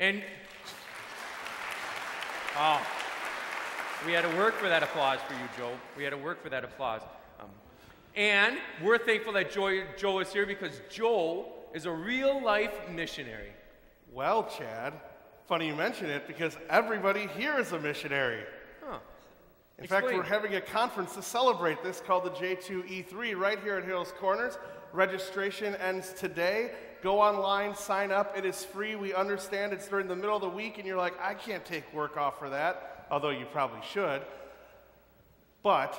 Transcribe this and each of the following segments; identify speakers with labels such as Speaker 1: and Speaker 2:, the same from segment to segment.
Speaker 1: And oh, we had to work for that applause for you, Joe. We had to work for that applause. Um, and we're thankful that Joe, Joe is here because Joe is a real life missionary.
Speaker 2: Well, Chad, funny you mention it because everybody here is a missionary.
Speaker 1: Huh.
Speaker 2: In fact, we're having a conference to celebrate this called the J2E3 right here at Hales Corners. Registration ends today. Go online, sign up. It is free. We understand it's during the middle of the week and you're like, I can't take work off for that, although you probably should. But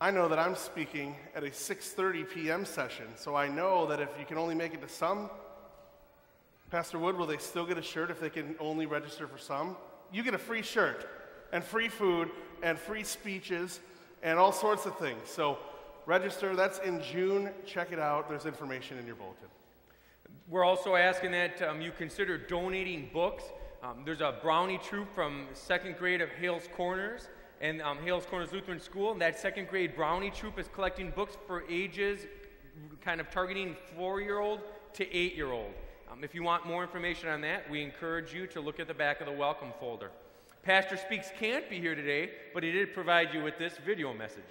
Speaker 2: I know that I'm speaking at a 6:30 p.m. session, so I know that if you can only make it to some, Pastor Wood, will they still get a shirt if they can only register for some? You get a free shirt and free food and free speeches and all sorts of things. So register. That's in June. Check it out. There's information in your bulletin.
Speaker 1: We're also asking that um, you consider donating books. Um, there's a Brownie troop from second grade of Hales Corners and um, Hales Corners Lutheran School. And that second grade Brownie troop is collecting books for ages kind of targeting four year old to eight year old. Um, if you want more information on that, we encourage you to look at the back of the welcome folder. Pastor Speaks can't be here today, but he did provide you with this video message.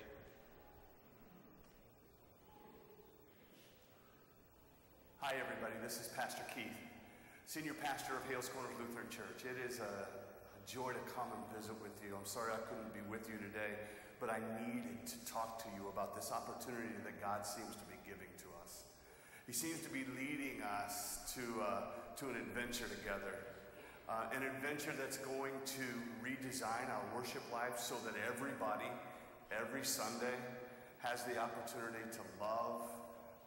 Speaker 3: Hi, everybody. This is Pastor Keith, Senior Pastor of Hales Corners Lutheran Church. It is a, a joy to come and visit with you. I'm sorry I couldn't be with you today, but I needed to talk to you about this opportunity that God seems to be giving to us. He seems to be leading us to, uh, to an adventure together. Uh, an adventure that's going to redesign our worship life so that everybody, every Sunday, has the opportunity to love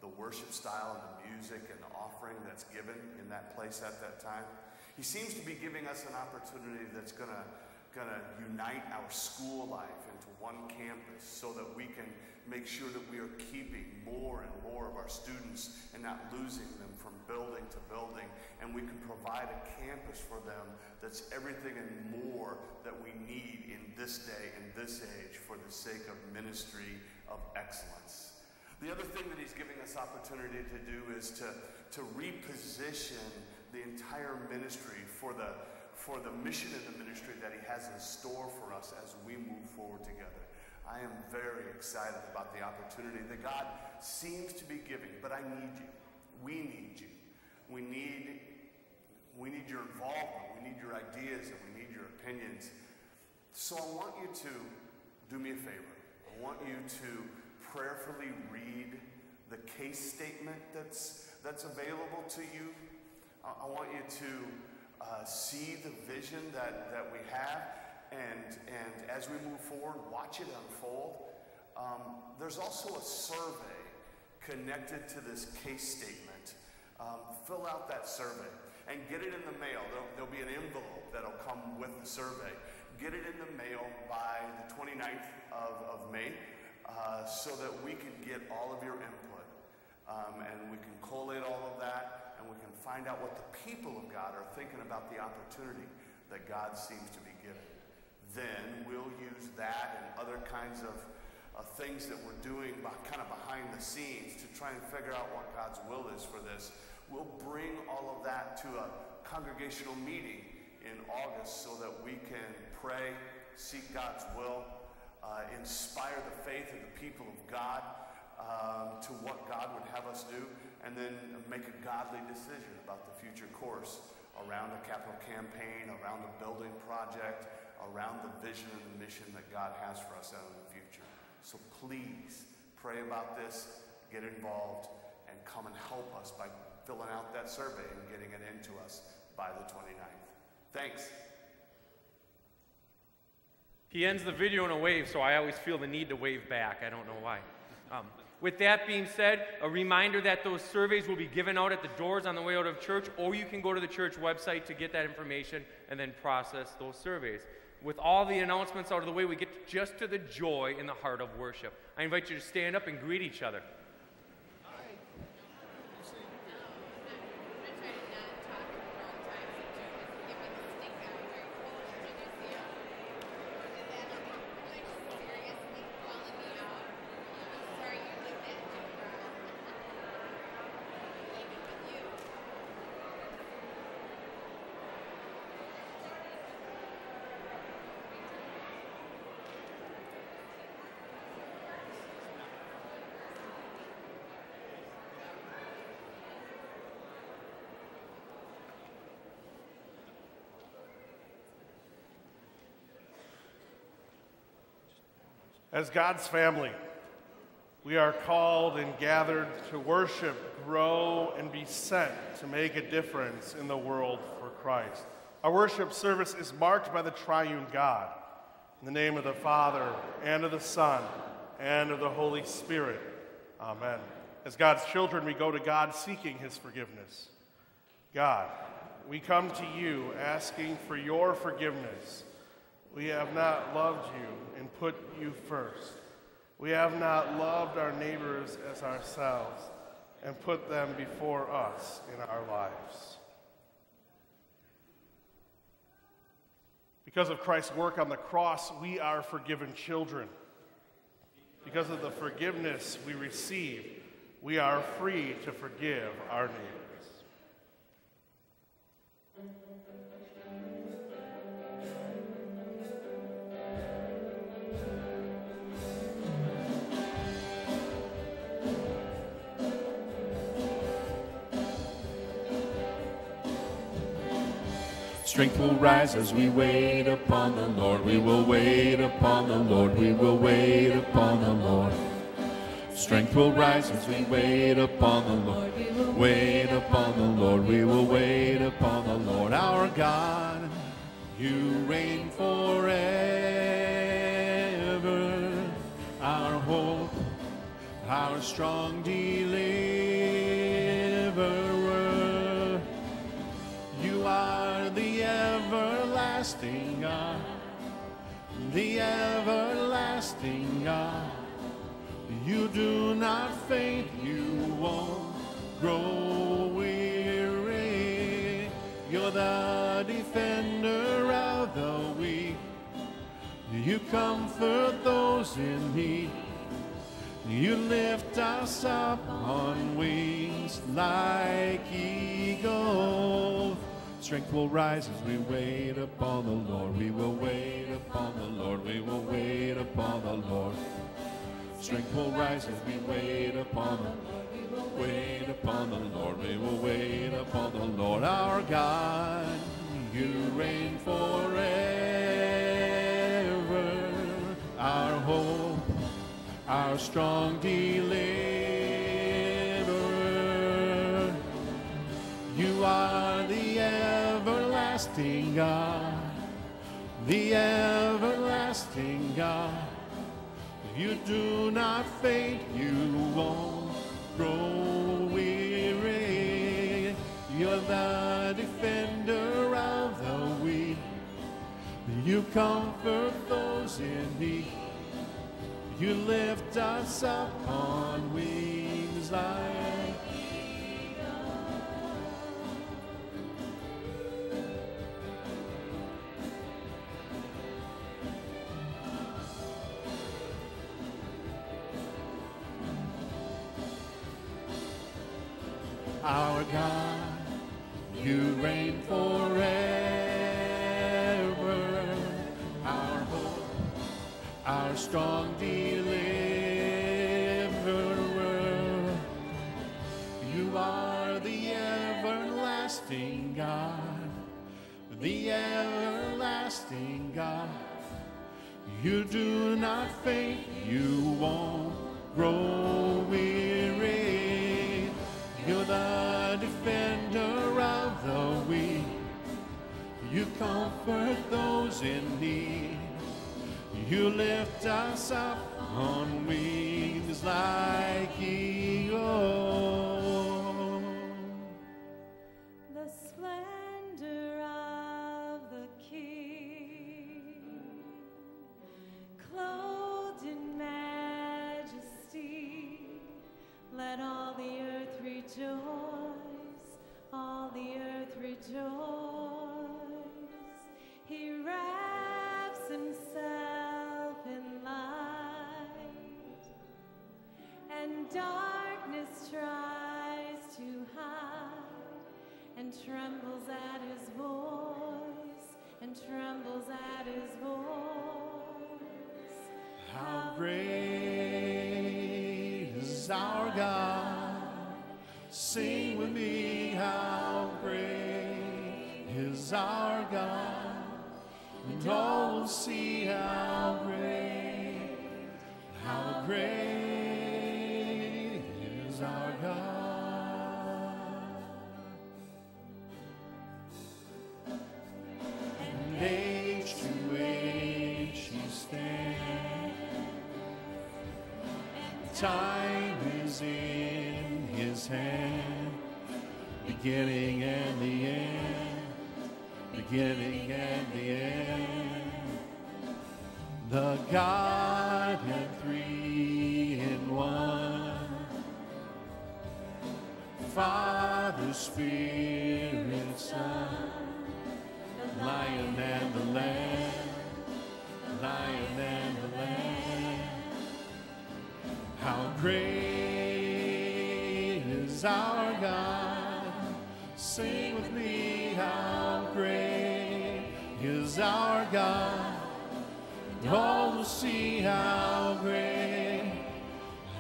Speaker 3: the worship style and the music and the offering that's given in that place at that time. He seems to be giving us an opportunity that's going to going to unite our school life into one campus so that we can make sure that we are keeping more and more of our students and not losing them from building to building. And we can provide a campus for them that's everything and more that we need in this day and this age for the sake of ministry of excellence. The other thing that he's giving us opportunity to do is to, to reposition the entire ministry for the, for the mission of the ministry that he has in store for us as we move forward together. I am very excited about the opportunity that God seems to be giving, but I need you. We need you. We need, we need your involvement. We need your ideas and we need your opinions. So I want you to do me a favor. I want you to prayerfully read the case statement that's, that's available to you. I, I want you to uh, see the vision that, that we have, and, and as we move forward, watch it unfold. Um, there's also a survey connected to this case statement. Um, fill out that survey and get it in the mail. There'll, there'll be an envelope that'll come with the survey. Get it in the mail by the 29th of, of May uh, so that we can get all of your input um, and we can collate all of that and we can find out what the people of God are thinking about the opportunity that God seems to be giving. Then we'll use that and other kinds of uh, things that we're doing kind of behind the scenes to try and figure out what God's will is for this. We'll bring all of that to a congregational meeting in August so that we can pray, seek God's will, uh, inspire the faith of the people of God um, to what God would have us do, and then make a godly decision about the future course around a capital campaign, around a building project, around the vision and the mission that God has for us out in the future. So please pray about this, get involved, and come and help us by filling out that survey and getting it into us by the 29th. Thanks.
Speaker 1: He ends the video in a wave, so I always feel the need to wave back. I don't know why. Um, with that being said, a reminder that those surveys will be given out at the doors on the way out of church, or you can go to the church website to get that information and then process those surveys. With all the announcements out of the way, we get just to the joy in the heart of worship. I invite you to stand up and greet each other.
Speaker 2: As God's family, we are called and gathered to worship, grow, and be sent to make a difference in the world for Christ. Our worship service is marked by the triune God. In the name of the Father, and of the Son, and of the Holy Spirit. Amen. As God's children, we go to God seeking his forgiveness. God, we come to you asking for your forgiveness. We have not loved you and put you first. We have not loved our neighbors as ourselves and put them before us in our lives. Because of Christ's work on the cross, we are forgiven children. Because of the forgiveness we receive, we are free to forgive our neighbors.
Speaker 4: Strength will rise as we wait upon the Lord. We will wait upon the Lord. We will wait upon the Lord. Strength will rise as we wait upon the Lord. Wait upon the Lord. We will wait upon the Lord. Our God, you reign forever. Our hope, our strong deliverer. Everlasting God, the everlasting God. You do not faint, you won't grow weary. You're the defender of the weak. You comfort those in need. You lift us up on wings like eagles. Strength will rise as we wait upon the Lord. We will wait upon the Lord. We will wait upon the Lord. Strength will rise as we wait upon the Lord. We will Wait upon the Lord. We will wait upon the Lord our God. You reign forever. Our hope, our strong deliverer. You are the everlasting God, the everlasting God. You do not faint, you won't grow weary. You're the defender of the weak. You comfort those in need. You lift us up on wings like our God?
Speaker 5: And
Speaker 4: all will see how great how great is our God. And age to age he stands. Time is in his hand, beginning and the end, beginning and the end. The Godhead three in one. Father, Spirit, Son, Lion and the Lamb, Lion and the Lamb. How great is our God? Will see how great,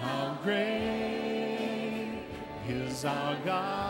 Speaker 4: how great is our God.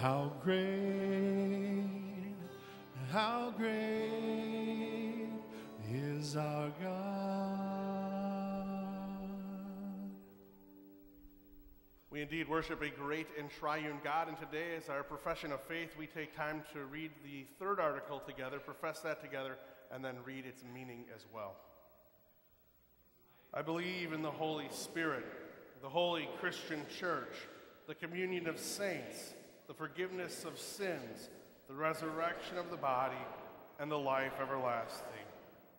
Speaker 4: how great how great is our God.
Speaker 2: We indeed worship a great and triune God, and today, as our profession of faith, we take time to read the third article together, profess that together, and then read its meaning as well. I believe in the Holy Spirit, the holy Christian church, the communion of saints, the forgiveness of sins, the resurrection of the body, and the life everlasting.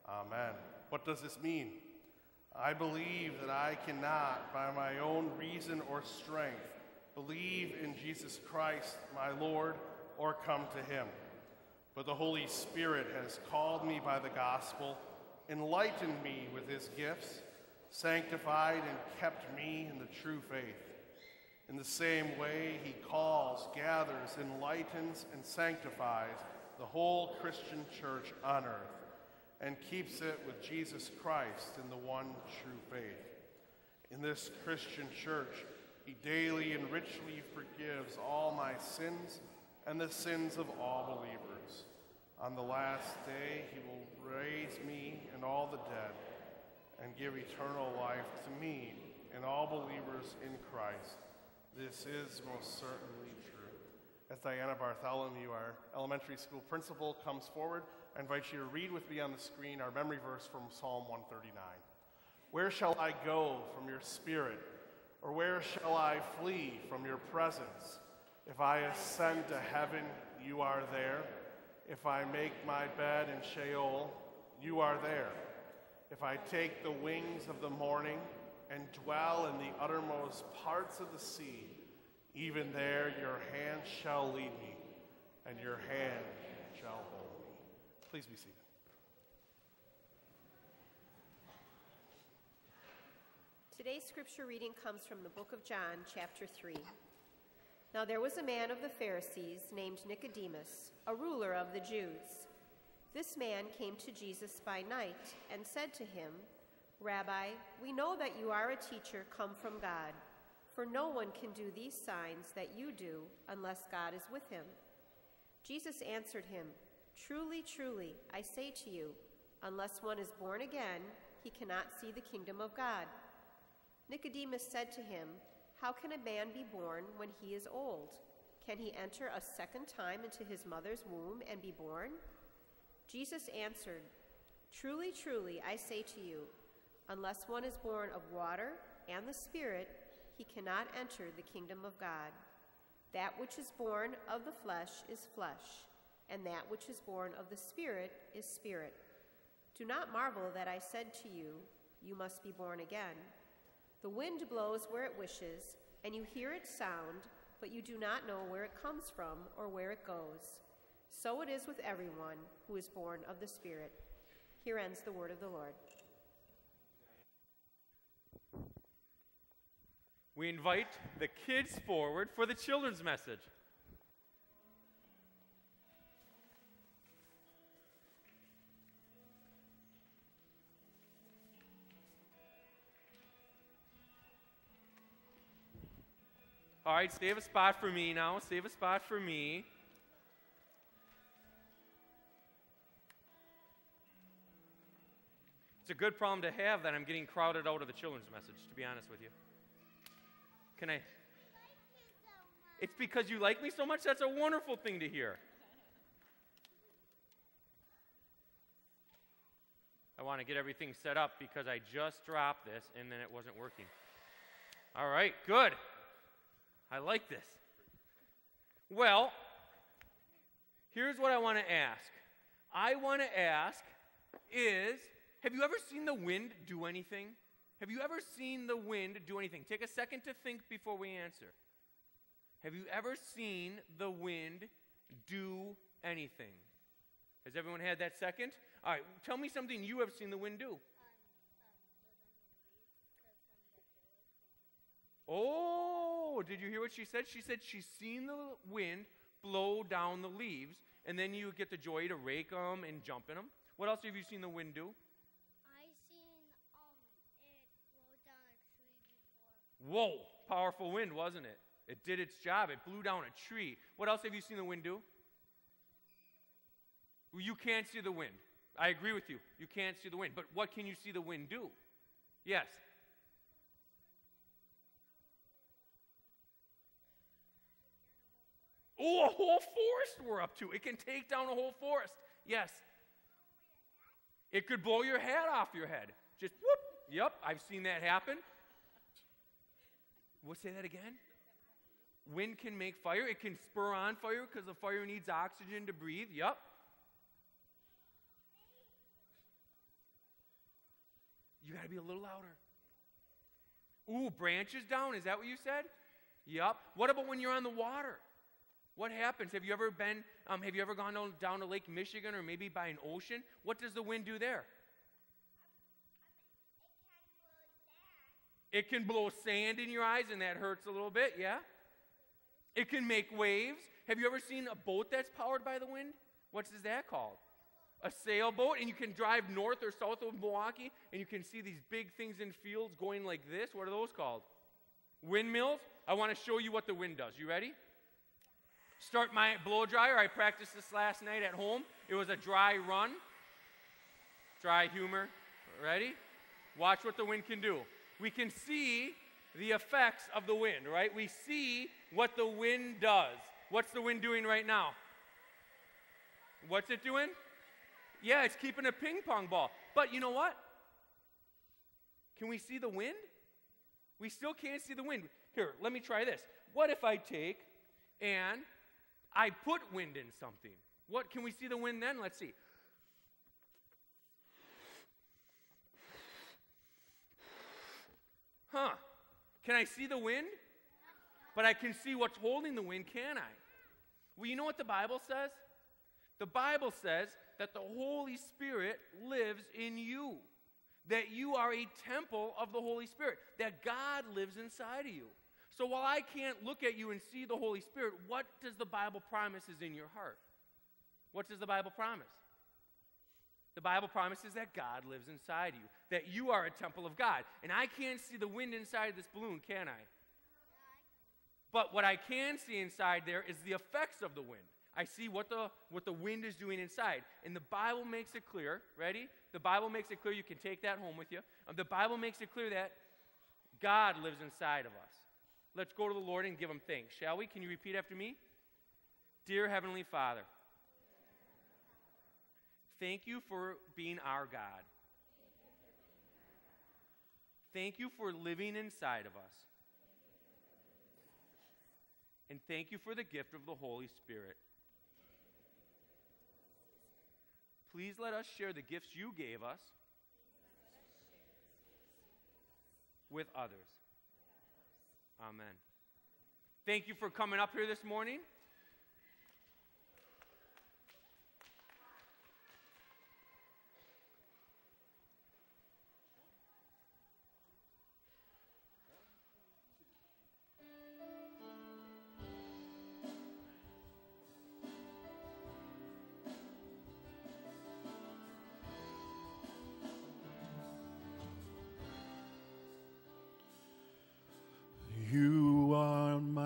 Speaker 2: Amen. What does this mean? I believe that I cannot, by my own reason or strength, believe in Jesus Christ, my Lord, or come to him. But the Holy Spirit has called me by the gospel, enlightened me with his gifts, sanctified and kept me in the true faith. In the same way, he calls, gathers, enlightens, and sanctifies the whole Christian church on earth and keeps it with Jesus Christ in the one true faith. In this Christian church, he daily and richly forgives all my sins and the sins of all believers. On the last day, he will raise me and all the dead and give eternal life to me and all believers in Christ. This is most certainly true. As Diana Bartholomew, our elementary school principal, comes forward, I invite you to read with me on the screen our memory verse from Psalm 139. Where shall I go from your spirit? Or where shall I flee from your presence? If I ascend to heaven, you are there. If I make my bed in Sheol, you are there. If I take the wings of the morning and dwell in the uttermost parts of the sea, even there your hand shall lead me, and your hand shall hold me. Please be seated.
Speaker 6: Today's scripture reading comes from the book of John, chapter 3. Now there was a man of the Pharisees named Nicodemus, a ruler of the Jews. This man came to Jesus by night and said to him, Rabbi, we know that you are a teacher come from God, for no one can do these signs that you do unless God is with him. Jesus answered him, Truly, truly, I say to you, unless one is born again, he cannot see the kingdom of God. Nicodemus said to him, How can a man be born when he is old? Can he enter a second time into his mother's womb and be born? Jesus answered, Truly, truly, I say to you, unless one is born of water and the Spirit, he cannot enter the kingdom of God. That which is born of the flesh is flesh, and that which is born of the Spirit is spirit. Do not marvel that I said to you, You must be born again. The wind blows where it wishes, and you hear its sound, but you do not know where it comes from or where it goes. So it is with everyone who is born of the Spirit. Here ends the word of the Lord.
Speaker 1: We invite the kids forward for the children's message. All right, save a spot for me now. Save a spot for me. It's a good problem to have that I'm getting crowded out of the children's message, to be honest with you. Can I? It's because you like me so much? That's a wonderful thing to hear. I want to get everything set up because I just dropped this and then it wasn't working. All right, good. I like this. Well, here's what I want to ask. I want to ask is have you ever seen the wind do anything? Have you ever seen the wind do anything? Take a second to think before we answer. Have you ever seen the wind do anything? Has everyone had that second? All right, tell me something you have seen the wind do. Oh, did you hear what she said? She said she's seen the wind blow down the leaves, and then you get the joy to rake them and jump in them. What else have you seen the wind do? Whoa, powerful wind, wasn't it? It did its job. It blew down a tree. What else have you seen the wind do? Well, you can't see the wind. I agree with you. You can't see the wind. But what can you see the wind do? Yes. Oh, a whole forest we're up to. It can take down a whole forest. Yes. It could blow your hat off your head. Just whoop. Yep, I've seen that happen. We'll say that again. Wind can make fire. It can spur on fire because the fire needs oxygen to breathe. Yep. You got to be a little louder. Ooh, branches down. Is that what you said? Yep. What about when you're on the water? What happens? Have you ever been, um, have you ever gone down, down to Lake Michigan or maybe by an ocean? What does the wind do there? It can blow sand in your eyes and that hurts a little bit, yeah? It can make waves. Have you ever seen a boat that's powered by the wind? What is that called? A sailboat, and you can drive north or south of Milwaukee, and you can see these big things in fields going like this. What are those called? Windmills. I want to show you what the wind does. You ready? Start my blow dryer. I practiced this last night at home. It was a dry run. Dry humor. Ready? Watch what the wind can do. We can see the effects of the wind, right? We see what the wind does. What's the wind doing right now? What's it doing? Yeah, it's keeping a ping pong ball. But you know what? Can we see the wind? We still can't see the wind. Here, let me try this. What if I take and I put wind in something? What can we see the wind then? Let's see. Huh. Can I see the wind? But I can see what's holding the wind, can I? Well, you know what the Bible says? The Bible says that the Holy Spirit lives in you, that you are a temple of the Holy Spirit, that God lives inside of you. So while I can't look at you and see the Holy Spirit, what does the Bible promise is in your heart? What does the Bible promise? The Bible promises that God lives inside you, that you are a temple of God. And I can't see the wind inside this balloon, can I? But what I can see inside there is the effects of the wind. I see what the, what the wind is doing inside. And the Bible makes it clear, ready? The Bible makes it clear, you can take that home with you. Um, the Bible makes it clear that God lives inside of us. Let's go to the Lord and give him thanks, shall we? Can you repeat after me? Dear Heavenly Father, thank you for being our God. Thank you for living inside of us. And thank you for the gift of the Holy Spirit. Please let us share the gifts you gave us with others. Amen. Thank you for coming up here this morning.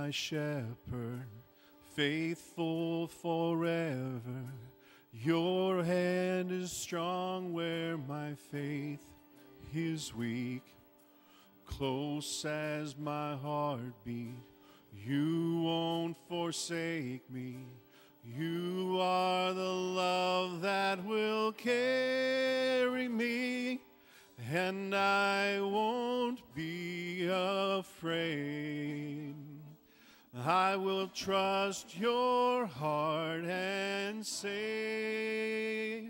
Speaker 4: My shepherd, faithful forever. Your hand is strong where my faith is weak. Close as my heartbeat, you won't forsake me. You are the love that will carry me and I won't be afraid. I will trust your heart and say,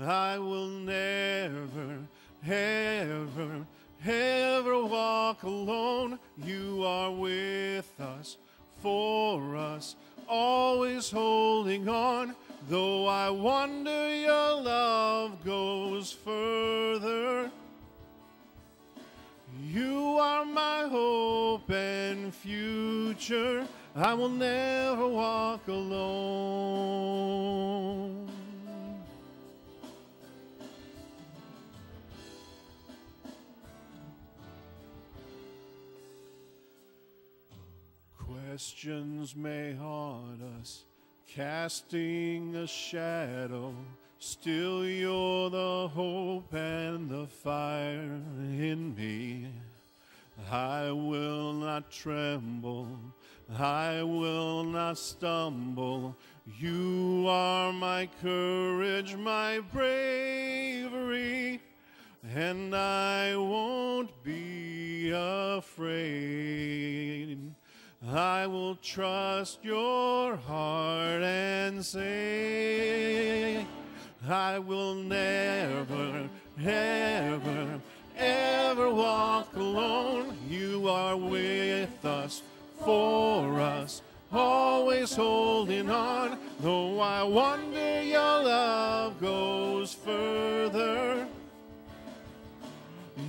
Speaker 4: I will never, ever, ever walk alone. You are with us, for us, always holding on. Though I wonder, your love goes further. You are my hope and future. I will never walk alone. Questions may haunt us, casting a shadow. Still, you're the hope and the fire in me. I will not tremble, I will not stumble. You are my courage, my bravery, and I won't be afraid. I will trust your heart and say, I will never, ever, ever walk alone. You are with us, for us, always holding on. Though I wonder, your love goes further.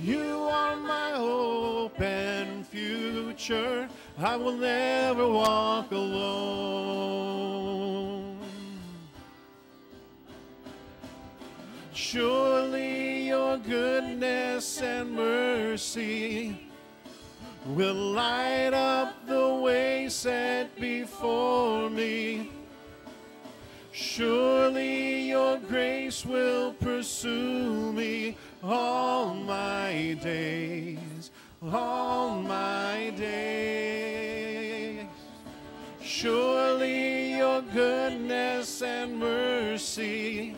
Speaker 4: You are my hope and future. I will never walk alone. Surely your goodness and mercy will light up the way set before me. Surely your grace will pursue me all my days, all my days. Surely your goodness and mercy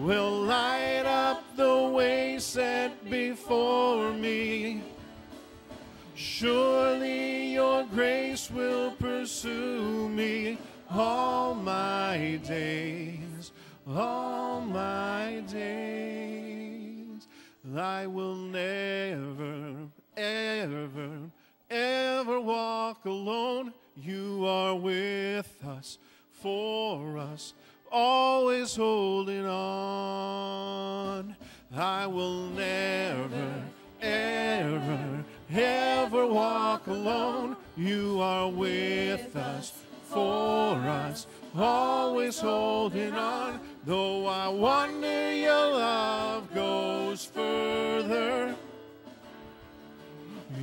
Speaker 4: will light up the way set before me. Surely your grace will pursue me all my days, all my days. I will never, ever, ever walk alone. You are with us, for us, always holding on. I will never, ever, ever walk alone. You are with us, for us, always holding on. Though I wonder, your love goes further.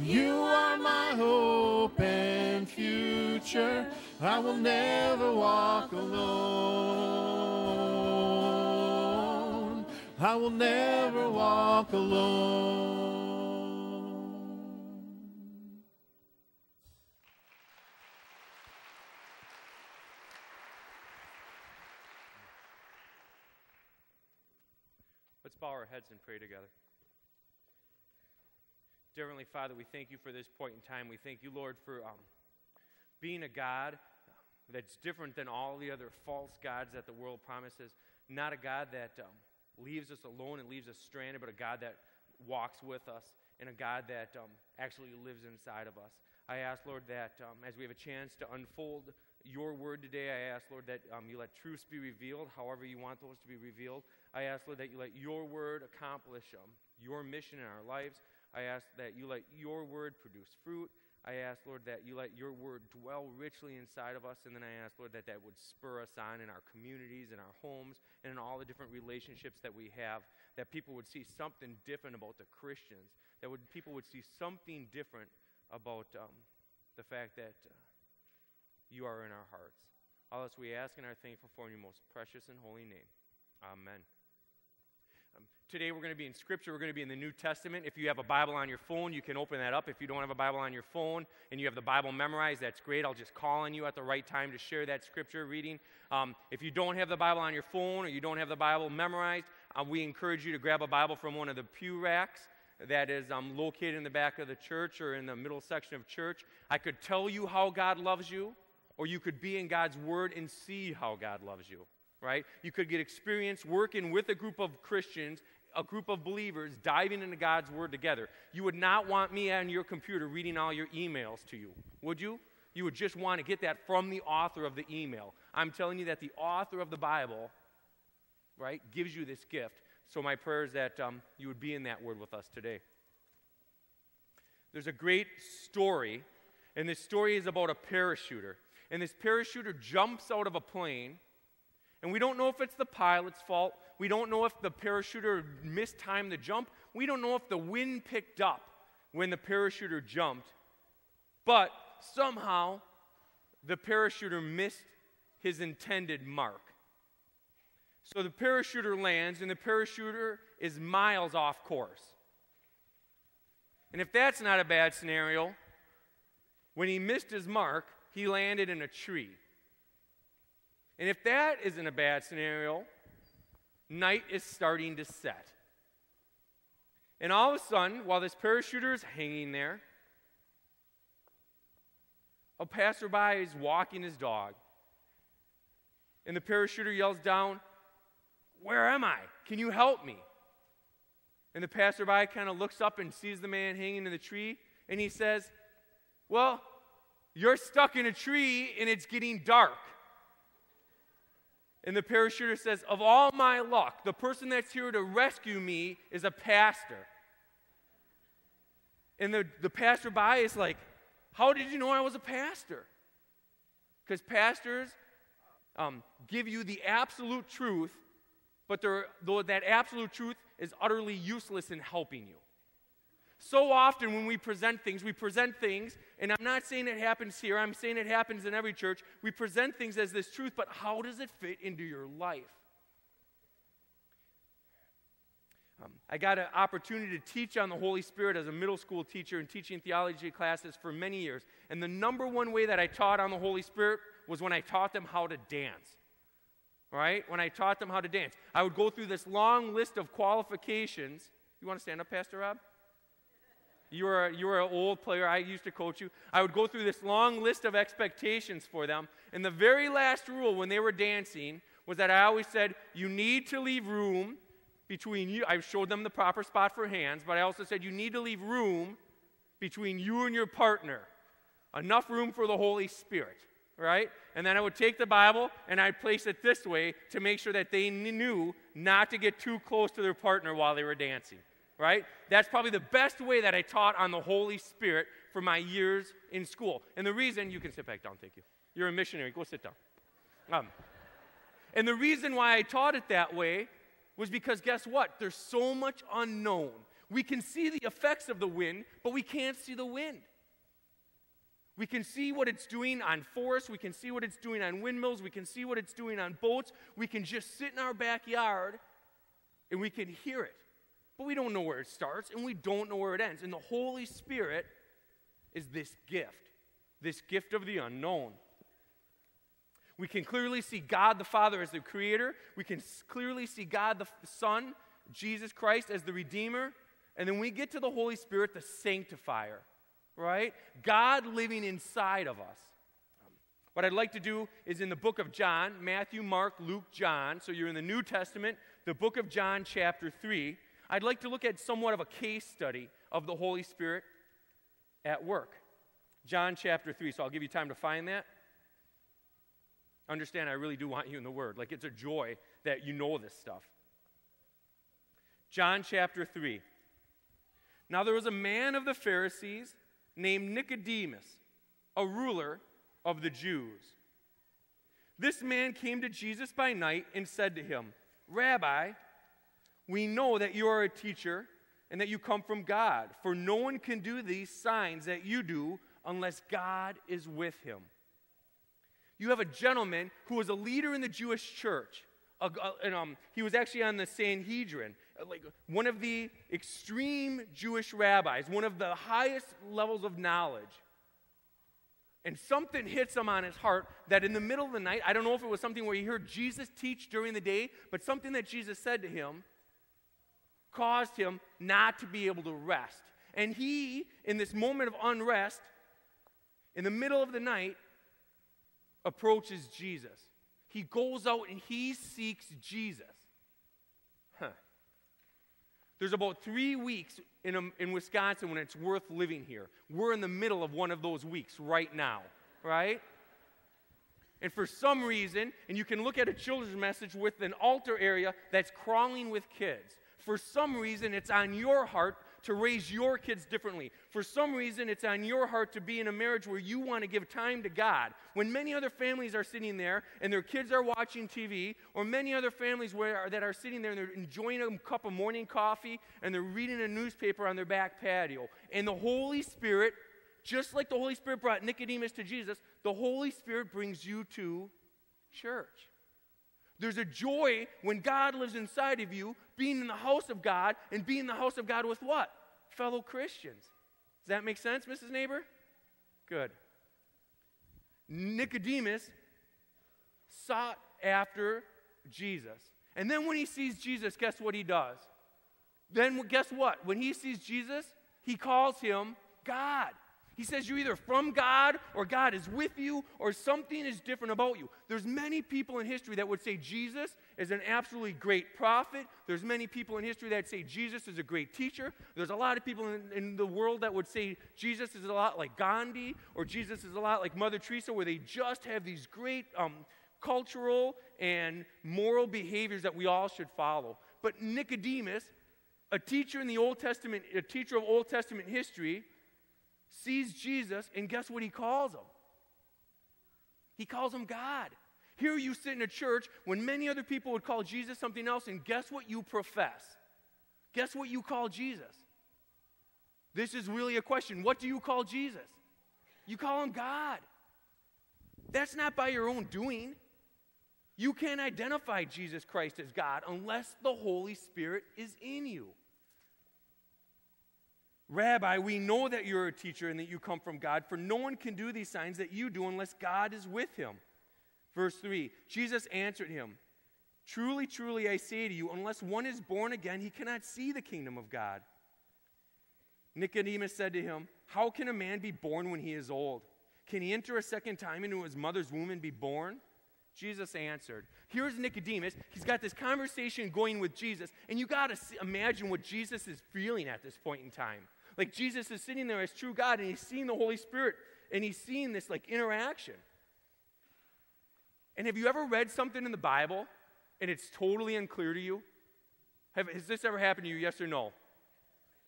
Speaker 4: You are my hope and future. I will never walk alone. I will never walk alone.
Speaker 1: Let's bow our heads and pray together. Dear Heavenly Father, we thank you for this point in time. We thank you, Lord, for um, being a God that's different than all the other false gods that the world promises. Not a God that um, leaves us alone and leaves us stranded, but a God that walks with us and a God that um, actually lives inside of us. I ask, Lord, that um, as we have a chance to unfold your word today, I ask, Lord, that um, you let truths be revealed however you want those to be revealed. I ask, Lord, that you let your word accomplish um, your mission in our lives. I ask that you let your word produce fruit. I ask, Lord, that you let your word dwell richly inside of us. And then I ask, Lord, that that would spur us on in our communities, in our homes, and in all the different relationships that we have. That people would see something different about the Christians. That would, people would see something different about um, the fact that uh, you are in our hearts. All this we ask and are thankful for in your most precious and holy name. Amen. Um, today we're going to be in Scripture. We're going to be in the New Testament. If you have a Bible on your phone, you can open that up. If you don't have a Bible on your phone and you have the Bible memorized, that's great. I'll just call on you at the right time to share that Scripture reading. Um, if you don't have the Bible on your phone or you don't have the Bible memorized, uh, we encourage you to grab a Bible from one of the pew racks that is um, located in the back of the church or in the middle section of church. I could tell you how God loves you, or you could be in God's Word and see how God loves you right? You could get experience working with a group of Christians, a group of believers, diving into God's Word together. You would not want me on your computer reading all your emails to you, would you? You would just want to get that from the author of the email. I'm telling you that the author of the Bible, right, gives you this gift. So my prayer is that um, you would be in that Word with us today. There's a great story, and this story is about a parachuter. And this parachuter jumps out of a plane and we don't know if it's the pilot's fault. We don't know if the parachuter mistimed the jump. We don't know if the wind picked up when the parachuter jumped. But somehow, the parachuter missed his intended mark. So the parachuter lands, and the parachuter is miles off course. And if that's not a bad scenario, when he missed his mark, he landed in a tree. And if that isn't a bad scenario, night is starting to set. And all of a sudden, while this parachuter is hanging there, a passerby is walking his dog. And the parachuter yells down, Where am I? Can you help me? And the passerby kind of looks up and sees the man hanging in the tree, and he says, Well, you're stuck in a tree and it's getting dark. And the parachuter says, Of all my luck, the person that's here to rescue me is a pastor. And the, the passerby is like, How did you know I was a pastor? Because pastors um, give you the absolute truth, but though that absolute truth is utterly useless in helping you. So often when we present things, we present things, and I'm not saying it happens here, I'm saying it happens in every church. We present things as this truth, but how does it fit into your life? Um, I got an opportunity to teach on the Holy Spirit as a middle school teacher and teaching theology classes for many years. And the number one way that I taught on the Holy Spirit was when I taught them how to dance. Right? When I taught them how to dance. I would go through this long list of qualifications. You want to stand up, Pastor Rob? You were, you an old player. I used to coach you. I would go through this long list of expectations for them. And the very last rule when they were dancing was that I always said, You need to leave room between you. I showed them the proper spot for hands, but I also said, You need to leave room between you and your partner. Enough room for the Holy Spirit, right? And then I would take the Bible and I'd place it this way to make sure that they knew not to get too close to their partner while they were dancing right? That's probably the best way that I taught on the Holy Spirit for my years in school. And the reason, you can sit back down, thank you. You're a missionary, go sit down. Um, and the reason why I taught it that way was because guess what? There's so much unknown. We can see the effects of the wind, but we can't see the wind. We can see what it's doing on forests. We can see what it's doing on windmills. We can see what it's doing on boats. We can just sit in our backyard and we can hear it. But we don't know where it starts and we don't know where it ends. And the Holy Spirit is this gift, this gift of the unknown. We can clearly see God the Father as the creator. We can clearly see God the Son, Jesus Christ, as the Redeemer. And then we get to the Holy Spirit, the sanctifier, right? God living inside of us. What I'd like to do is in the book of John, Matthew, Mark, Luke, John. So you're in the New Testament, the book of John, chapter 3. I'd like to look at somewhat of a case study of the Holy Spirit at work. John chapter 3. So I'll give you time to find that. Understand, I really do want you in the Word. Like it's a joy that you know this stuff. John chapter 3. Now there was a man of the Pharisees named Nicodemus, a ruler of the Jews. This man came to Jesus by night and said to him, Rabbi, we know that you are a teacher and that you come from God, for no one can do these signs that you do unless God is with him. You have a gentleman who was a leader in the Jewish church. And, um, he was actually on the Sanhedrin, uh, like one of the extreme Jewish rabbis, one of the highest levels of knowledge. And something hits him on his heart that in the middle of the night, I don't know if it was something where he heard Jesus teach during the day, but something that Jesus said to him caused him not to be able to rest. And he, in this moment of unrest, in the middle of the night, approaches Jesus. He goes out and he seeks Jesus. Huh. There's about three weeks in, um, in Wisconsin when it's worth living here. We're in the middle of one of those weeks right now, right? And for some reason, and you can look at a children's message with an altar area that's crawling with kids. For some reason, it's on your heart to raise your kids differently. For some reason, it's on your heart to be in a marriage where you want to give time to God. When many other families are sitting there and their kids are watching TV, or many other families where, that are sitting there and they're enjoying a cup of morning coffee and they're reading a newspaper on their back patio. And the Holy Spirit, just like the Holy Spirit brought Nicodemus to Jesus, the Holy Spirit brings you to church. There's a joy when God lives inside of you, being in the house of God, and being in the house of God with what? Fellow Christians. Does that make sense, Mrs. Neighbor? Good. Nicodemus sought after Jesus. And then when he sees Jesus, guess what he does? Then guess what? When he sees Jesus, he calls him God. He says you're either from God or God is with you or something is different about you. There's many people in history that would say Jesus is an absolutely great prophet. There's many people in history that say Jesus is a great teacher. There's a lot of people in, in the world that would say Jesus is a lot like Gandhi or Jesus is a lot like Mother Teresa, where they just have these great um, cultural and moral behaviors that we all should follow. But Nicodemus, a teacher in the Old Testament, a teacher of Old Testament history, sees Jesus, and guess what he calls him? He calls him God. Here you sit in a church when many other people would call Jesus something else, and guess what you profess? Guess what you call Jesus? This is really a question. What do you call Jesus? You call him God. That's not by your own doing. You can't identify Jesus Christ as God unless the Holy Spirit is in you. Rabbi, we know that you're a teacher and that you come from God, for no one can do these signs that you do unless God is with him. Verse 3 Jesus answered him, Truly, truly, I say to you, unless one is born again, he cannot see the kingdom of God. Nicodemus said to him, How can a man be born when he is old? Can he enter a second time into his mother's womb and be born? Jesus answered. Here's Nicodemus. He's got this conversation going with Jesus, and you got to imagine what Jesus is feeling at this point in time. Like Jesus is sitting there as true God, and he's seeing the Holy Spirit, and he's seeing this like interaction. And have you ever read something in the Bible and it's totally unclear to you? Have, has this ever happened to you, yes or no?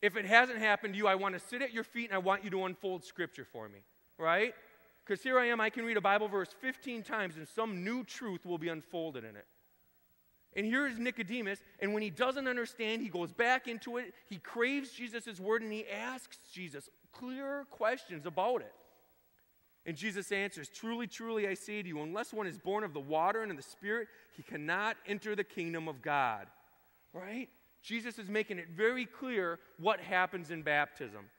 Speaker 1: If it hasn't happened to you, I want to sit at your feet and I want you to unfold scripture for me, right? Because here I am, I can read a Bible verse 15 times and some new truth will be unfolded in it. And here is Nicodemus, and when he doesn't understand, he goes back into it. He craves Jesus' word and he asks Jesus clear questions about it. And Jesus answers, Truly, truly, I say to you, unless one is born of the water and of the Spirit, he cannot enter the kingdom of God. Right? Jesus is making it very clear what happens in baptism.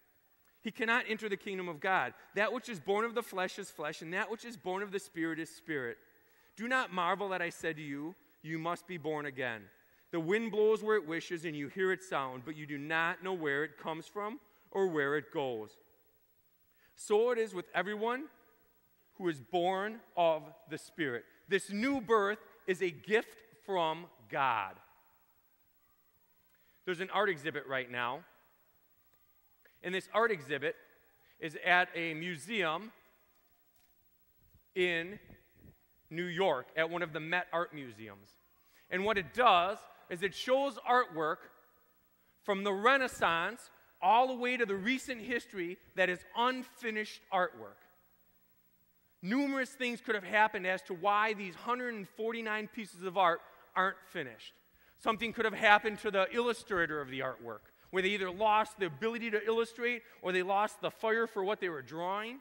Speaker 1: He cannot enter the kingdom of God. That which is born of the flesh is flesh, and that which is born of the Spirit is spirit. Do not marvel that I said to you, You must be born again. The wind blows where it wishes, and you hear its sound, but you do not know where it comes from or where it goes. So it is with everyone who is born of the Spirit. This new birth is a gift from God. There's an art exhibit right now. And this art exhibit is at a museum in New York, at one of the Met Art Museums. And what it does is it shows artwork from the Renaissance all the way to the recent history that is unfinished artwork. Numerous things could have happened as to why these 149 pieces of art aren't finished. Something could have happened to the illustrator of the artwork, where they either lost the ability to illustrate or they lost the fire for what they were drawing.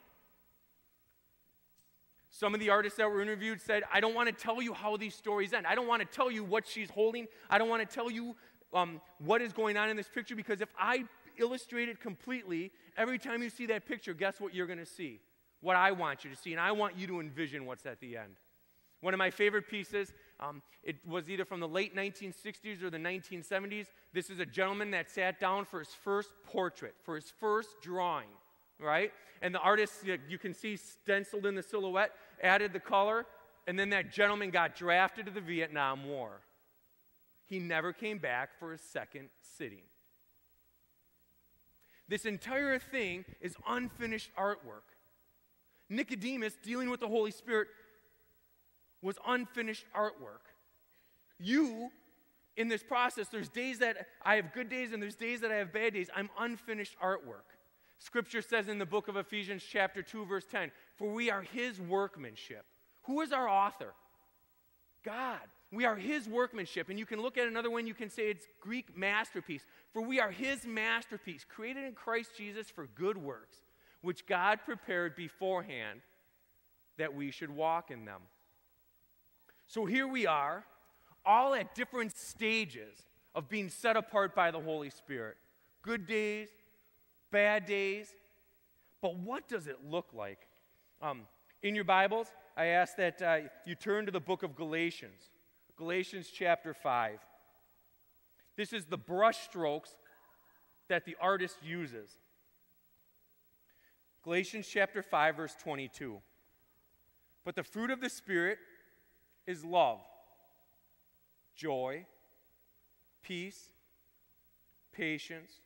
Speaker 1: Some of the artists that were interviewed said, I don't want to tell you how these stories end. I don't want to tell you what she's holding. I don't want to tell you um, what is going on in this picture because if I illustrate it completely, every time you see that picture, guess what you're going to see? What I want you to see, and I want you to envision what's at the end. One of my favorite pieces, um, it was either from the late 1960s or the 1970s. This is a gentleman that sat down for his first portrait, for his first drawing, right? And the artist, you can see stenciled in the silhouette, added the color, and then that gentleman got drafted to the Vietnam War. He never came back for a second sitting. This entire thing is unfinished artwork. Nicodemus, dealing with the Holy Spirit, was unfinished artwork. You, in this process, there's days that I have good days and there's days that I have bad days. I'm unfinished artwork. Scripture says in the book of Ephesians, chapter 2, verse 10, For we are his workmanship. Who is our author? God. We are his workmanship. And you can look at another one, you can say it's Greek masterpiece. For we are his masterpiece, created in Christ Jesus for good works, which God prepared beforehand that we should walk in them. So here we are, all at different stages of being set apart by the Holy Spirit. Good days, bad days. But what does it look like? Um, in your Bibles, I ask that uh, you turn to the book of Galatians. Galatians chapter 5. This is the brushstrokes that the artist uses. Galatians chapter 5, verse 22. But the fruit of the Spirit is love, joy, peace, patience,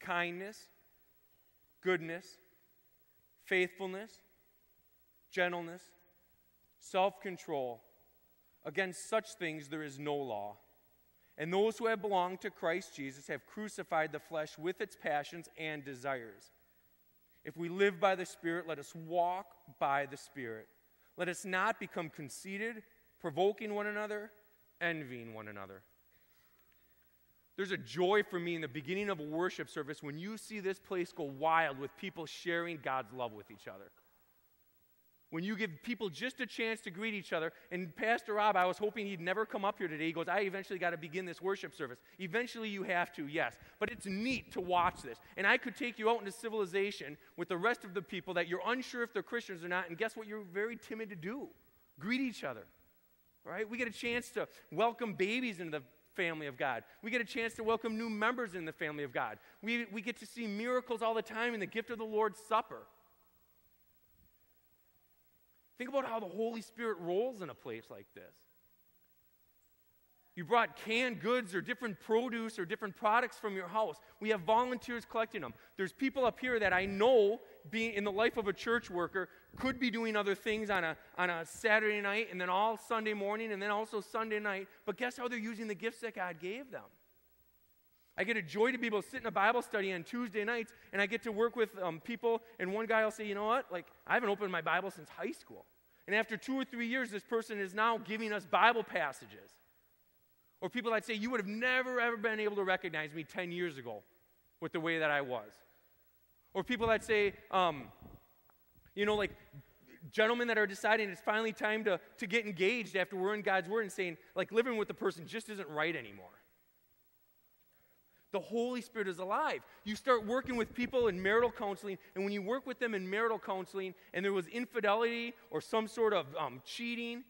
Speaker 1: kindness, goodness, faithfulness, gentleness, self control. Against such things there is no law. And those who have belonged to Christ Jesus have crucified the flesh with its passions and desires. If we live by the Spirit, let us walk by the Spirit. Let us not become conceited, provoking one another, envying one another. There's a joy for me in the beginning of a worship service when you see this place go wild with people sharing God's love with each other when you give people just a chance to greet each other. And Pastor Rob, I was hoping he'd never come up here today. He goes, I eventually got to begin this worship service. Eventually, you have to, yes. But it's neat to watch this. And I could take you out into civilization with the rest of the people that you're unsure if they're Christians or not. And guess what? You're very timid to do greet each other. Right? We get a chance to welcome babies into the family of God. We get a chance to welcome new members in the family of God. We, we get to see miracles all the time in the gift of the Lord's Supper. Think about how the Holy Spirit rolls in a place like this. You brought canned goods or different produce or different products from your house. We have volunteers collecting them. There's people up here that I know, being in the life of a church worker, could be doing other things on a, on a Saturday night and then all Sunday morning and then also Sunday night. But guess how they're using the gifts that God gave them? I get a joy to be able to sit in a Bible study on Tuesday nights, and I get to work with um, people, and one guy will say, you know what, like, I haven't opened my Bible since high school. And after two or three years, this person is now giving us Bible passages. Or people that say, you would have never, ever been able to recognize me 10 years ago with the way that I was. Or people that say, um, You know, like gentlemen that are deciding it's finally time to, to get engaged after we're in God's Word and saying, like, living with the person just isn't right anymore. The Holy Spirit is alive. You start working with people in marital counseling, and when you work with them in marital counseling and there was infidelity or some sort of um, cheating,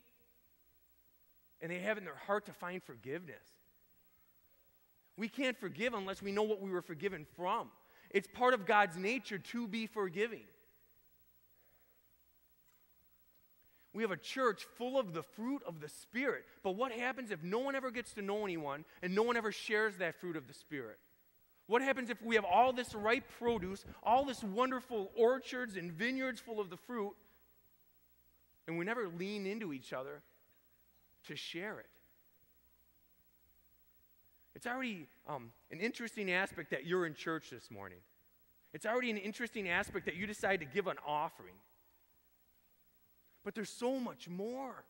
Speaker 1: and they have in their heart to find forgiveness. We can't forgive unless we know what we were forgiven from. It's part of God's nature to be forgiving. We have a church full of the fruit of the Spirit. But what happens if no one ever gets to know anyone and no one ever shares that fruit of the Spirit? What happens if we have all this ripe produce, all this wonderful orchards and vineyards full of the fruit, and we never lean into each other to share it? It's already um, an interesting aspect that you're in church this morning. It's already an interesting aspect that you decide to give an offering. But there's so much more.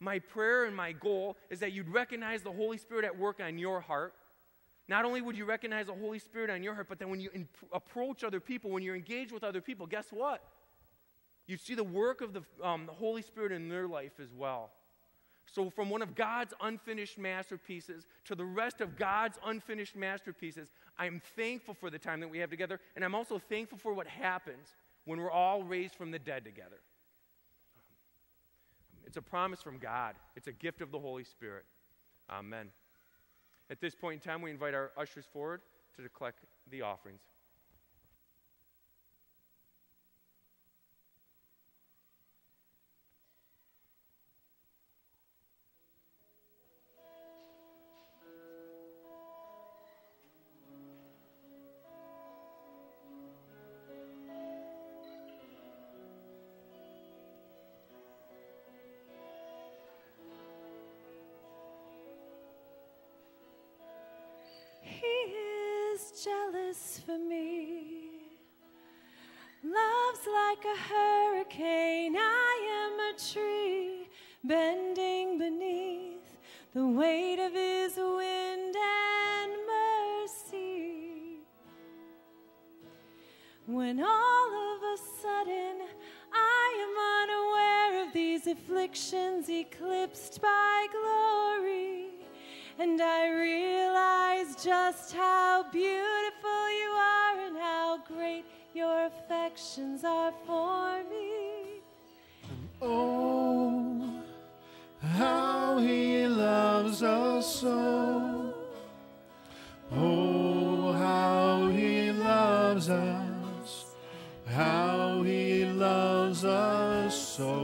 Speaker 1: My prayer and my goal is that you'd recognize the Holy Spirit at work on your heart. Not only would you recognize the Holy Spirit on your heart, but then when you in- approach other people, when you're engaged with other people, guess what? You see the work of the, um, the Holy Spirit in their life as well. So, from one of God's unfinished masterpieces to the rest of God's unfinished masterpieces, I'm thankful for the time that we have together, and I'm also thankful for what happens when we're all raised from the dead together. It's a promise from God, it's a gift of the Holy Spirit. Amen. At this point in time, we invite our ushers forward to collect the offerings.
Speaker 5: Just how beautiful you are and how great your affections are for me.
Speaker 4: Oh, how he loves us so. Oh, how he loves us. How he loves us so.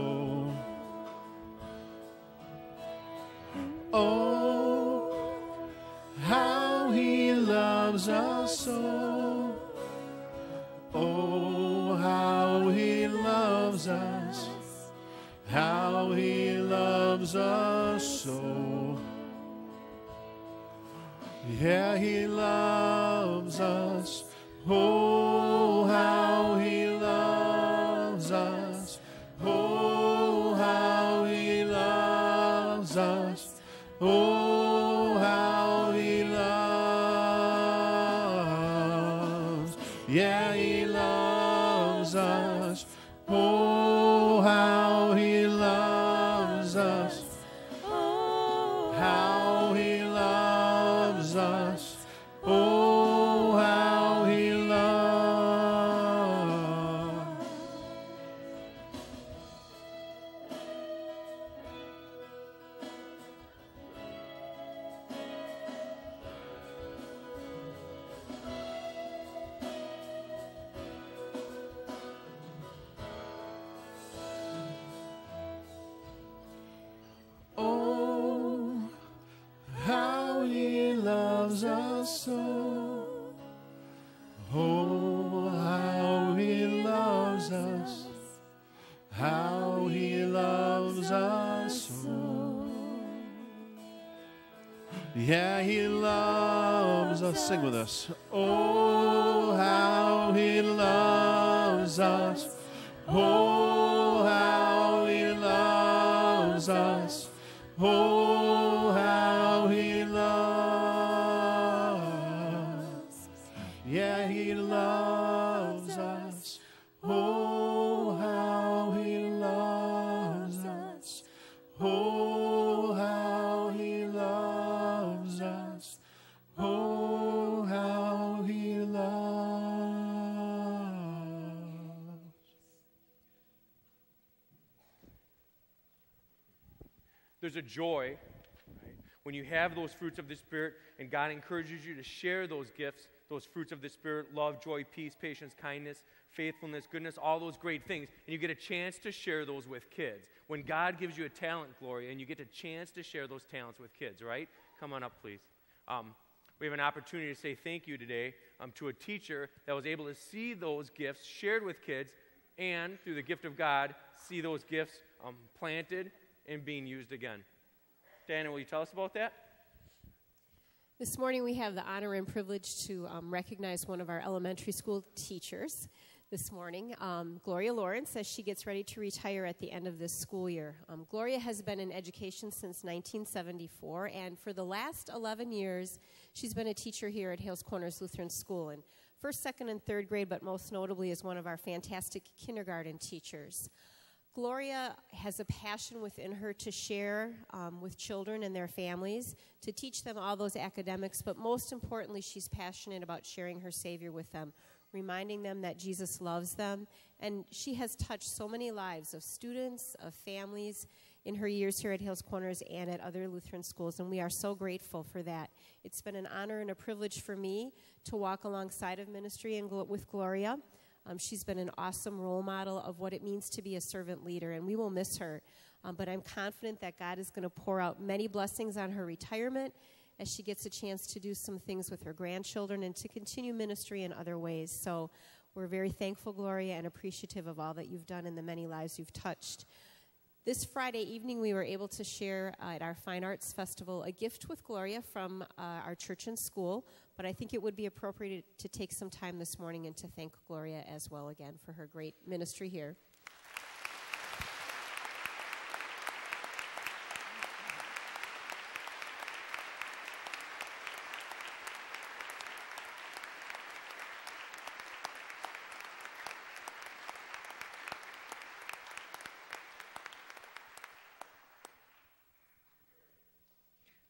Speaker 4: Us. Oh, how he loves us. Oh, how he loves us. Oh,
Speaker 1: joy right, when you have those fruits of the Spirit, and God encourages you to share those gifts, those fruits of the Spirit love, joy, peace, patience, kindness, faithfulness, goodness, all those great things. And you get a chance to share those with kids. When God gives you a talent, Gloria, and you get a chance to share those talents with kids, right? Come on up, please. Um, we have an opportunity to say thank you today um, to a teacher that was able to see those gifts shared with kids and, through the gift of God, see those gifts um, planted and being used again. Dana, will you tell us about that?
Speaker 6: This morning we have the honor and privilege to um, recognize one of our elementary school teachers this morning, um, Gloria Lawrence, as she gets ready to retire at the end of this school year. Um, Gloria has been in education since 1974, and for the last 11 years, she's been a teacher here at Hales Corners Lutheran School in first, second, and third grade, but most notably is one of our fantastic kindergarten teachers. Gloria has a passion within her to share um, with children and their families, to teach them all those academics, but most importantly, she's passionate about sharing her Savior with them, reminding them that Jesus loves them. And she has touched so many lives of students, of families in her years here at Hales Corners and at other Lutheran schools, and we are so grateful for that. It's been an honor and a privilege for me to walk alongside of ministry and with Gloria. Um, she's been an awesome role model of what it means to be a servant leader, and we will miss her. Um, but I'm confident that God is going to pour out many blessings on her retirement as she gets a chance to do some things with her grandchildren and to continue ministry in other ways. So we're very thankful, Gloria, and appreciative of all that you've done and the many lives you've touched. This Friday evening, we were able to share uh, at our Fine Arts Festival a gift with Gloria from uh, our church and school, but I think it would be appropriate to take some time this morning and to thank Gloria as well again for her great ministry here.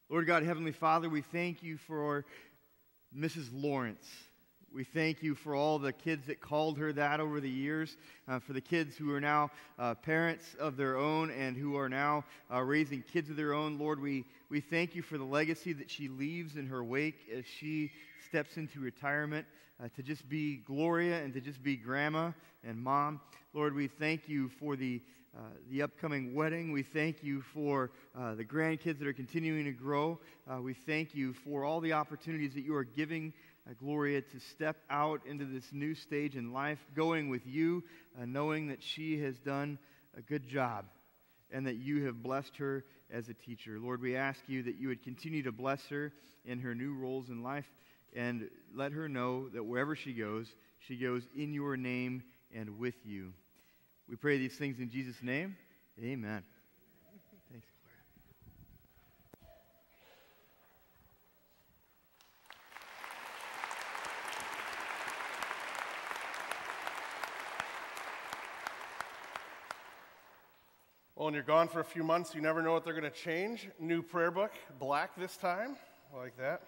Speaker 7: Lord God, Heavenly Father, we thank you for Mrs. Lawrence. We thank you for all the kids that called her that over the years, uh, for the kids who are now uh, parents of their own and who are now uh, raising kids of their own. Lord, we, we thank you for the legacy that she leaves in her wake as she steps into retirement uh, to just be Gloria and to just be grandma and mom. Lord, we thank you for the uh, the upcoming wedding. We thank you for uh, the grandkids that are continuing to grow. Uh, we thank you for all the opportunities that you are giving uh, Gloria to step out into this new stage in life, going with you, uh, knowing that she has done a good job and that you have blessed her as a teacher. Lord, we ask you that you would continue to bless her in her new roles in life and let her know that wherever she goes, she goes in your name and with you. We pray these things in Jesus' name. Amen. Thanks, Gloria.
Speaker 2: Well, when you're gone for a few months, you never know what they're going to change. New prayer book, black this time. Like that.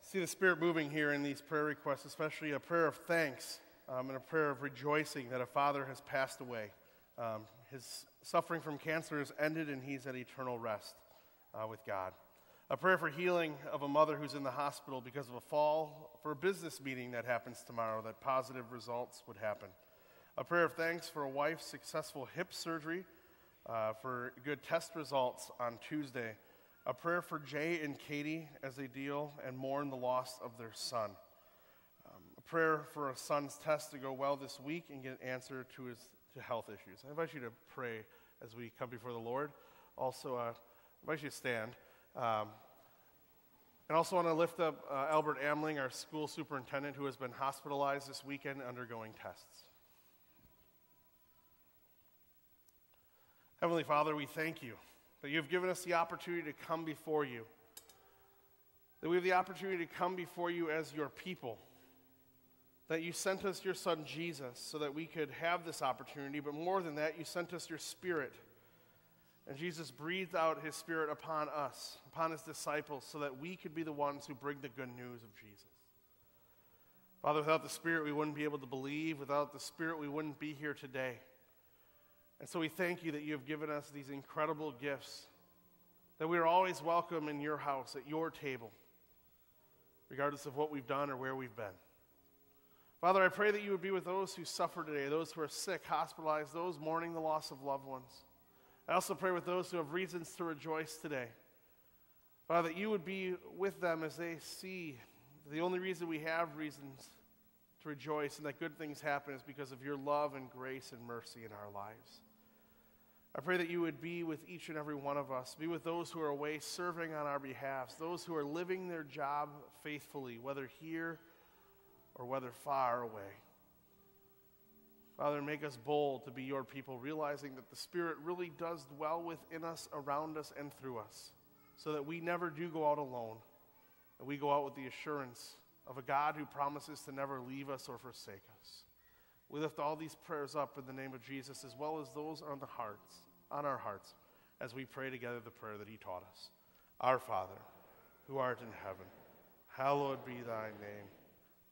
Speaker 2: See the Spirit moving here in these prayer requests, especially a prayer of thanks um, and a prayer of rejoicing that a father has passed away. Um, his suffering from cancer has ended and he's at eternal rest uh, with God. A prayer for healing of a mother who's in the hospital because of a fall, for a business meeting that happens tomorrow, that positive results would happen. A prayer of thanks for a wife's successful hip surgery, uh, for good test results on Tuesday. A prayer for Jay and Katie as they deal and mourn the loss of their son prayer for a son's test to go well this week and get an answer to his to health issues. I invite you to pray as we come before the Lord. Also, uh, I invite you to stand. Um, and also want to lift up uh, Albert Amling, our school superintendent, who has been hospitalized this weekend undergoing tests. Heavenly Father, we thank you that you've given us the opportunity to come before you, that we have the opportunity to come before you as your people that you sent us your son Jesus so that we could have this opportunity, but more than that, you sent us your spirit. And Jesus breathed out his spirit upon us, upon his disciples, so that we could be the ones who bring the good news of Jesus. Father, without the spirit, we wouldn't be able to believe. Without the spirit, we wouldn't be here today. And so we thank you that you have given us these incredible gifts, that we are always welcome in your house, at your table, regardless of what we've done or where we've been. Father, I pray that you would be with those who suffer today, those who are sick, hospitalized, those mourning the loss of loved ones. I also pray with those who have reasons to rejoice today. Father, that you would be with them as they see the only reason we have reasons to rejoice and that good things happen is because of your love and grace and mercy in our lives. I pray that you would be with each and every one of us, be with those who are away serving on our behalf, those who are living their job faithfully, whether here or whether far away. Father, make us bold to be your people, realizing that the Spirit really does dwell within us, around us, and through us, so that we never do go out alone, and we go out with the assurance of a God who promises to never leave us or forsake us. We lift all these prayers up in the name of Jesus, as well as those on the hearts, on our hearts, as we pray together the prayer that He taught us. Our Father, who art in heaven, hallowed be Thy name.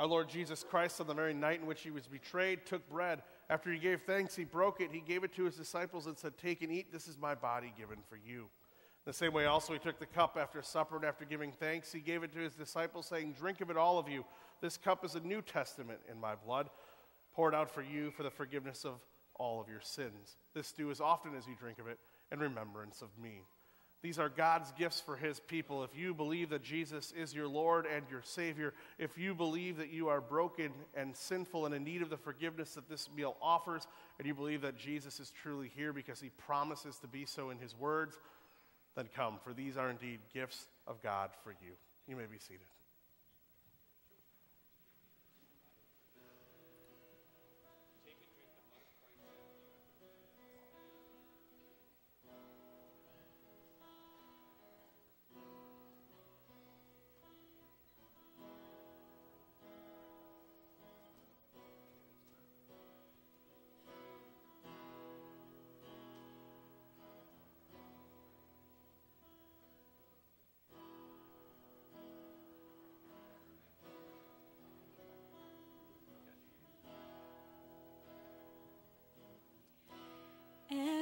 Speaker 2: Our Lord Jesus Christ, on the very night in which he was betrayed, took bread. After he gave thanks, he broke it. He gave it to his disciples and said, Take and eat. This is my body given for you. The same way, also, he took the cup after supper, and after giving thanks, he gave it to his disciples, saying, Drink of it, all of you. This cup is a New Testament in my blood, poured out for you for the forgiveness of all of your sins. This do as often as you drink of it in remembrance of me. These are God's gifts for his people. If you believe that Jesus is your Lord and your Savior, if you believe that you are broken and sinful and in need of the forgiveness that this meal offers, and you believe that Jesus is truly here because he promises to be so in his words, then come, for these are indeed gifts of God for you. You may be seated.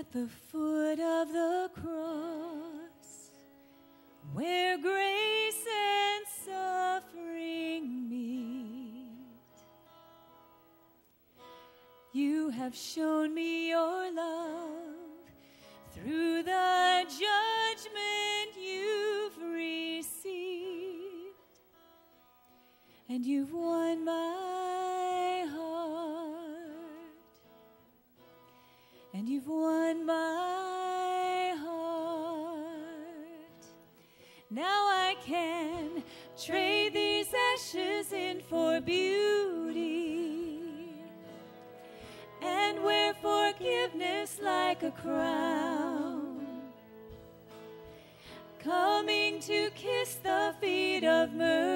Speaker 5: At the foot of the cross, where grace and suffering meet, you have shown me your love. Through the judgment you've received, and you've for beauty and wear forgiveness like a crown. Coming to kiss the feet of mercy,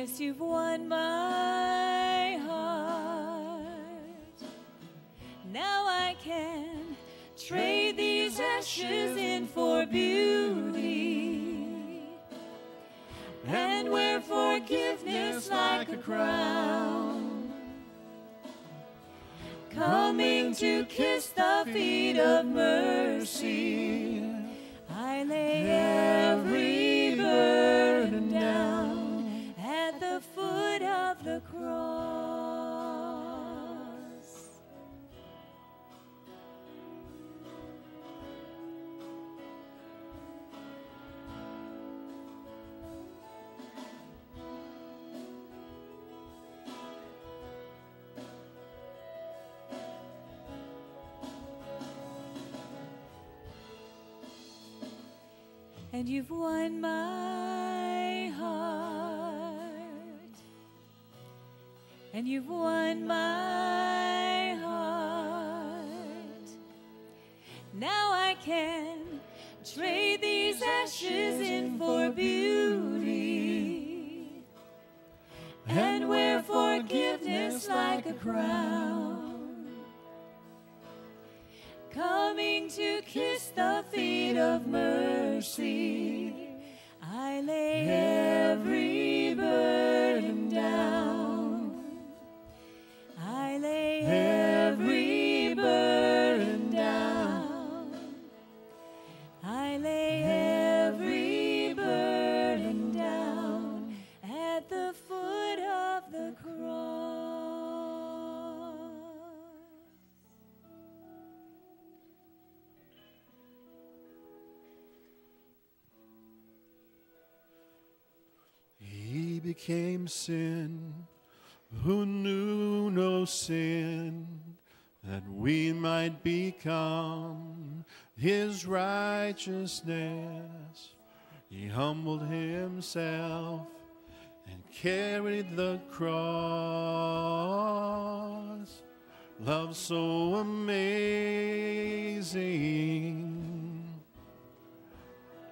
Speaker 5: Yes, you've won my heart. Now I can trade these ashes in for beauty and wear forgiveness like a crown coming to kiss the feet of mercy.
Speaker 4: Became sin who knew no sin, that we might become his righteousness. He humbled himself and carried the cross. Love so amazing.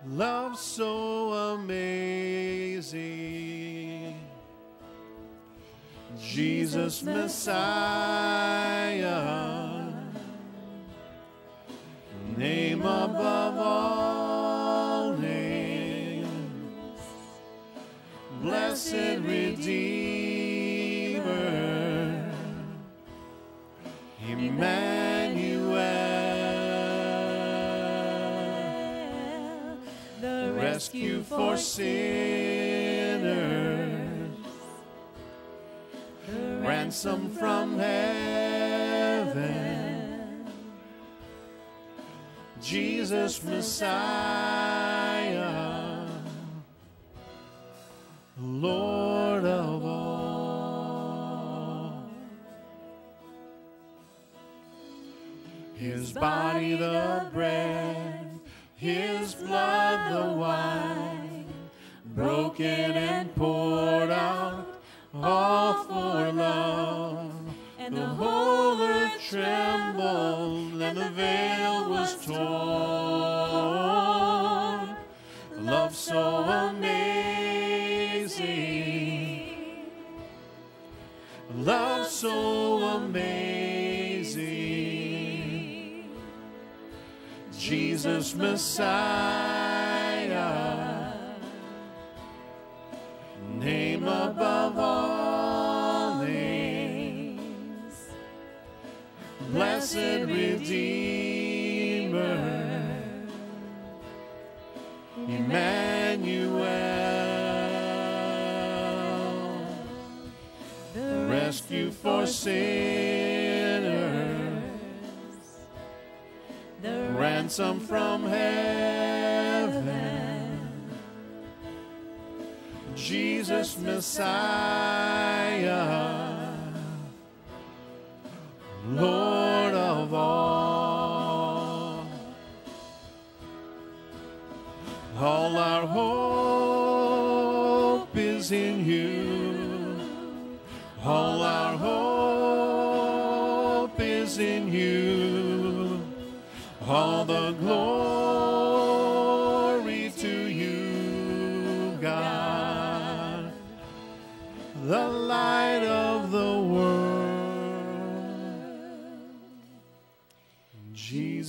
Speaker 4: Love so amazing. Jesus Messiah, name above all names, blessed Redeemer, Emmanuel.
Speaker 5: The
Speaker 4: rescue for sinners, ransom from heaven, Jesus Messiah, Lord of all. His body the bread, his blood the wine, broken and poured out, all for love. And the whole earth trembled, and the veil was torn. Love so amazing, love so amazing. Jesus Messiah, name above all names, blessed Redeemer, Emmanuel,
Speaker 5: the
Speaker 4: rescue for sinners
Speaker 5: the
Speaker 4: ransom from heaven. Jesus Messiah,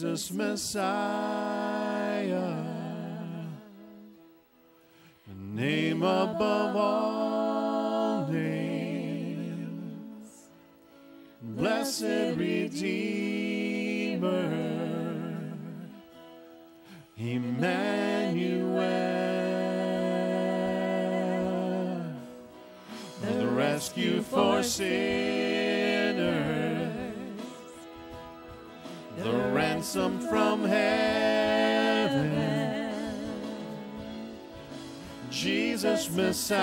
Speaker 4: Jesus Messiah, the name above all names, blessed Redeemer. Emmanuel, the rescue for sinners, ransom from heaven. Jesus Messiah,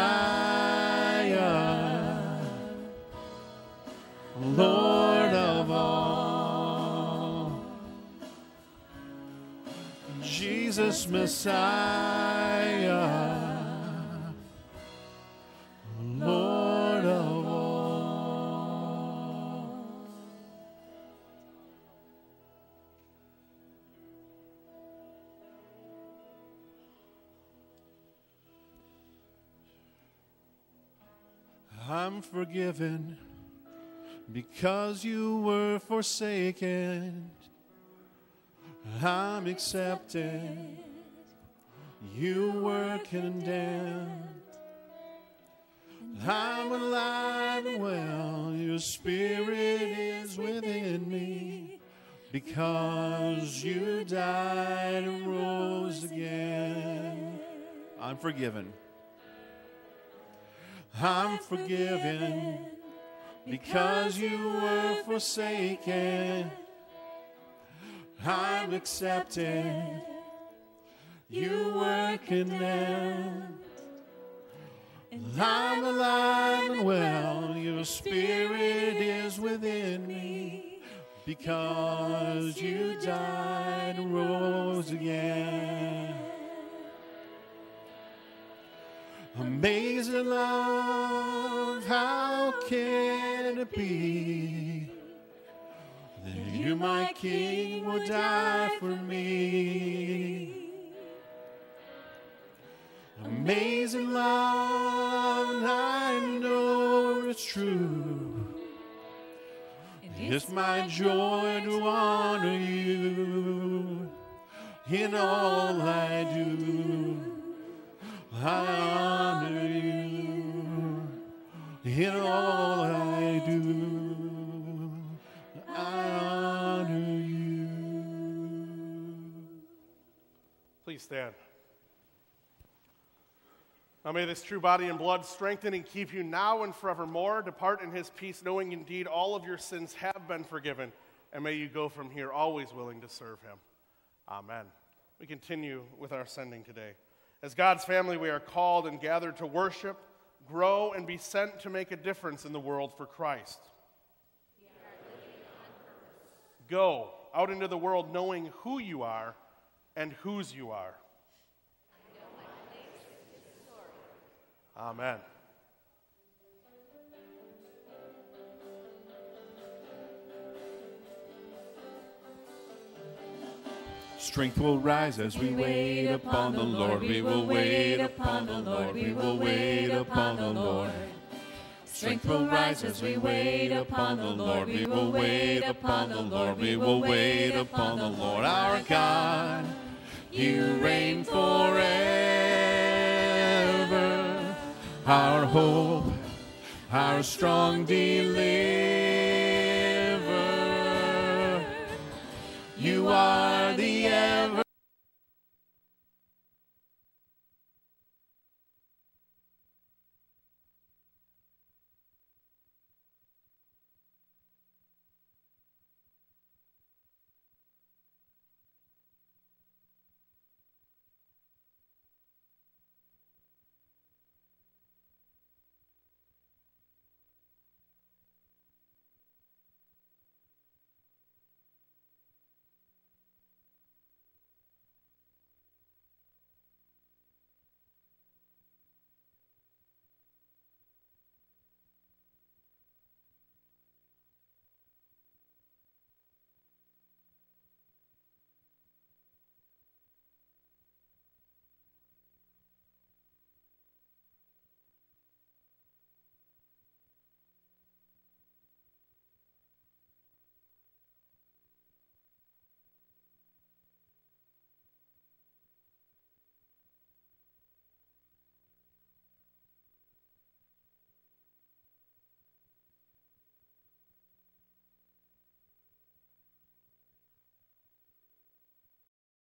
Speaker 4: Lord of all. Jesus Messiah, forgiven because you were forsaken. I'm accepted. You were condemned. I'm alive and well. Your spirit is within me because you died and rose again. I'm forgiven. I'm forgiven because you were forsaken. I'm accepted. You were condemned. I'm alive and well. Your spirit is within me because you died and rose again. Amazing love, how can it be that you, my King, would die for me? Amazing love, I know it's true. It's my joy to honor you in all I do. I honor you in all I do. I honor you.
Speaker 2: Please stand. Now may this true body and blood strengthen and keep you now and forevermore. Depart in his peace, knowing indeed all of your sins have been forgiven. And may you go from here always willing to serve him. Amen. We continue with our sending today. As God's family, we are called and gathered to worship, grow, and be sent to make a difference in the world for Christ. Go out into the world knowing who you are and whose you are. Amen.
Speaker 4: Strength will rise as we wait upon the Lord. We will wait upon the Lord. We will wait upon the Lord. Strength will rise as we wait upon the Lord. We will wait upon the Lord. We will wait upon the Lord our God. You reign forever. Our hope, our strong deliverer. You are the ever